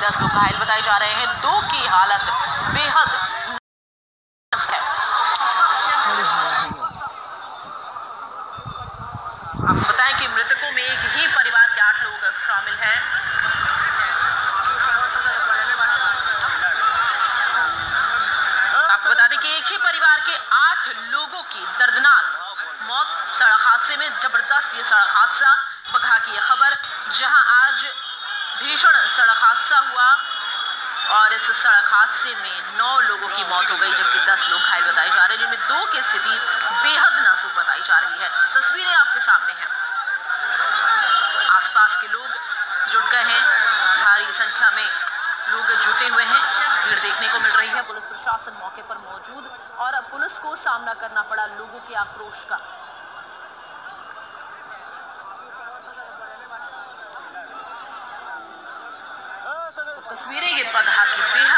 दस लोग घायल बताए जा रहे हैं। दो की हालत बेहद आपको बताएँ कि मृतकों में एक ही परिवार के आठ लोग शामिल हैं। आपको बता दें कि एक ही परिवार के आठ लोगों की दर्दनाक मौत। सड़क हादसे में ज़बरदस्त ये सड़क हादसा। बघा की ये खबर, जहाँ आज भीषण सड़क हादसा हुआ और इस सड़क हादसे में नौ लोगों की मौत हो गई, जबकि दस लोग घायल बताए जा रहे हैं, जिनमें दो की स्थिति बेहद नाजुक बताई जा रही है। तस्वीरें आपके सामने हैं। आसपास के लोग जुट गए हैं। भारी संख्या में लोग जुटे हुए हैं। भीड़ देखने को मिल रही है। पुलिस प्रशासन मौके पर मौजूद और पुलिस को सामना करना पड़ा लोगों के आक्रोश का। तस्वीरें ये पगहा की बेहद